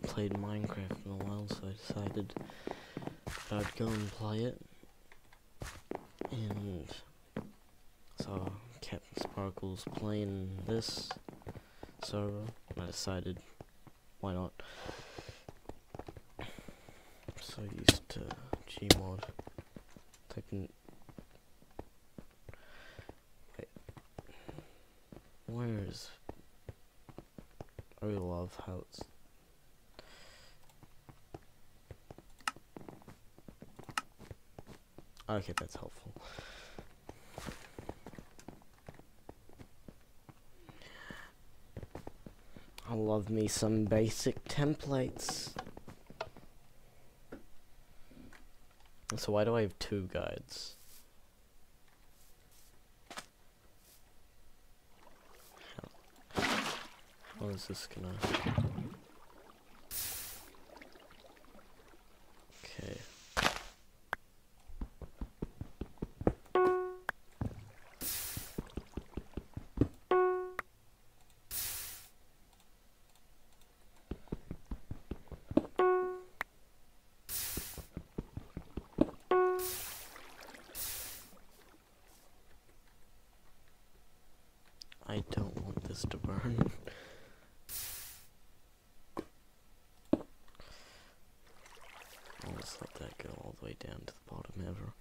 haven't played Minecraft in a while, so I decided I'd go and play it. And saw CaptainSparklez playing this server, I decided, why not? So used to Gmod. Typing. Wait. Where is I really love how it's Okay, that's helpful. I love me some basic templates. So why do I have two guides? How is this gonna... don't to burn. Just let that go all the way down to the bottom ever.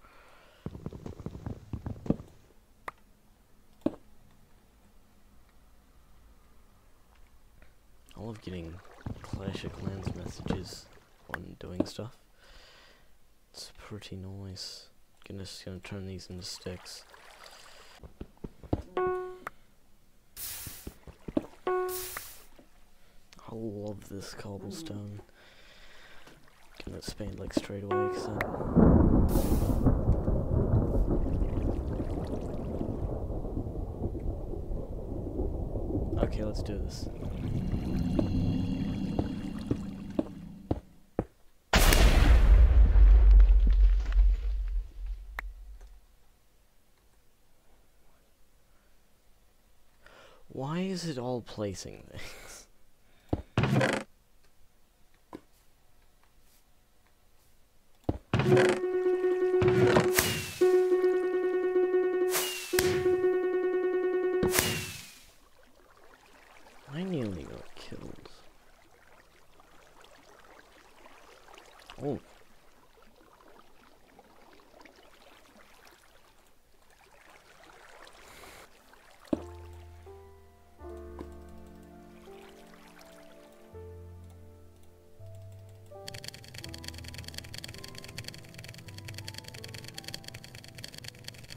I love getting Clash of Clans messages when doing stuff. It's pretty nice. Just gonna turn these into sticks. Love this cobblestone. Gonna expand like straight away, cause. Okay, let's do this. Why is it all placing things?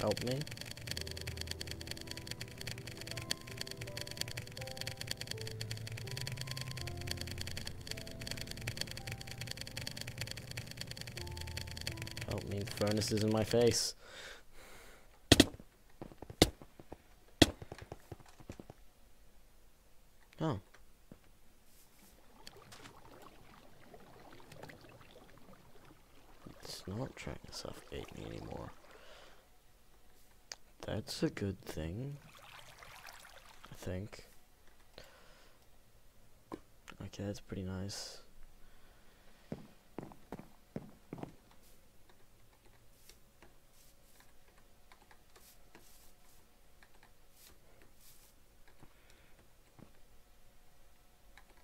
Help me. Help me, the furnace is in my face. Oh. It's not trying to suffocate me anymore. That's a good thing. I think. Okay, that's pretty nice.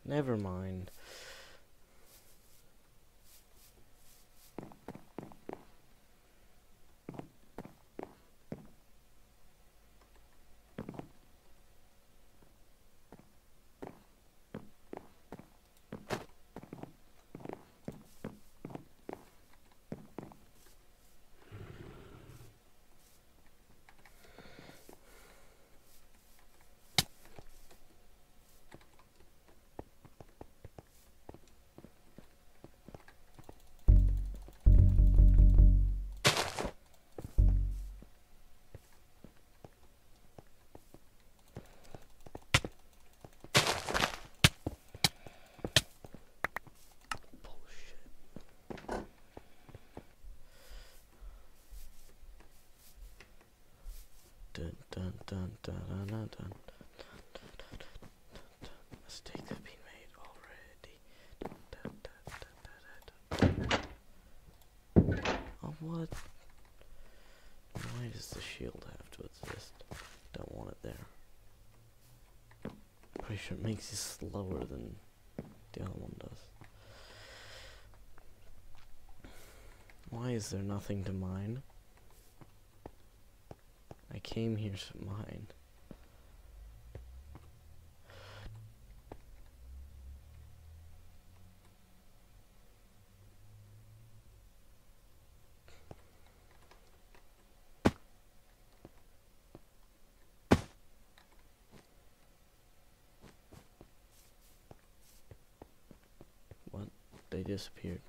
Never mind. dun dun dun dun dun dun. Mistake been made already. Oh, what? Why does the shield have to exist? Don't want it there. Pretty sure it makes you slower than the other one does. Why is there nothing to mine? Came here to mine. What? They disappeared.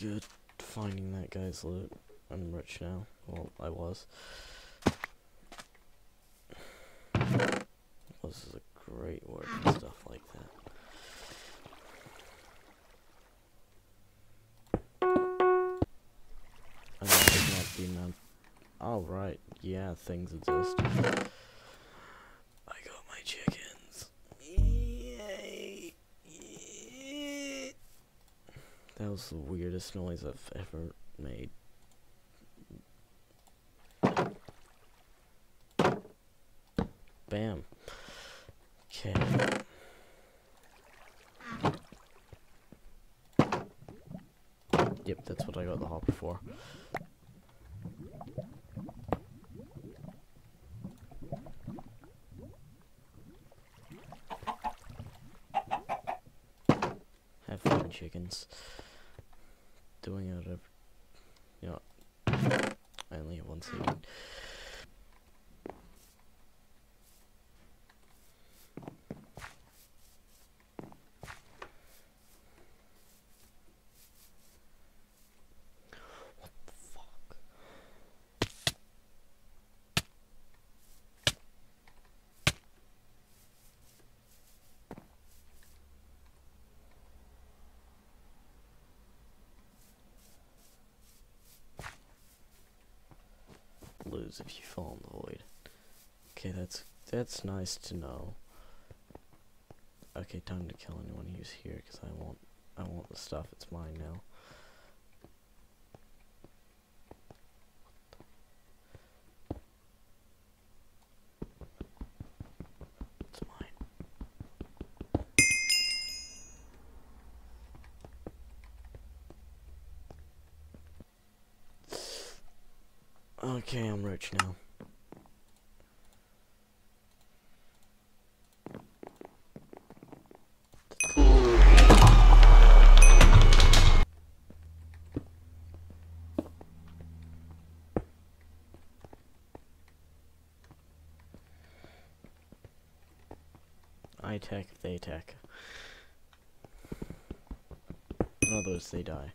Good finding that guy's loot. I'm rich now. Well, I was. This is a great word and stuff like that. I might not be none. Oh, right. Yeah, things exist. I got my chickens. Yay! Yay. That was the weirdest noise I've ever made. Bam. Okay. Yep, that's what I got the hopper for. Have fun, chickens. Doing it every, you know, I only have one second. Lose if you fall in the void. Okay, that's that's nice to know. Okay, time to kill anyone who's here because I want I want the stuff. It's mine now. Okay, I'm rich now. I attack they attack. In other words, they die.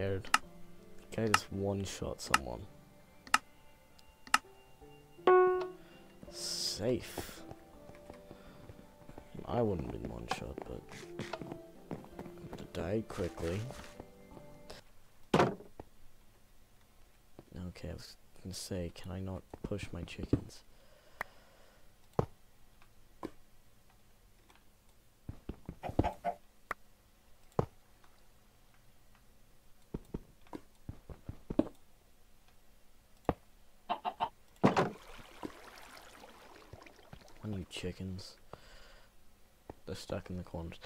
Scared. Guy just one shot someone. Safe. I wouldn't have been one shot, but to die quickly. Okay, I was gonna say, can I not push my chickens? chickens. They're stuck in the corners.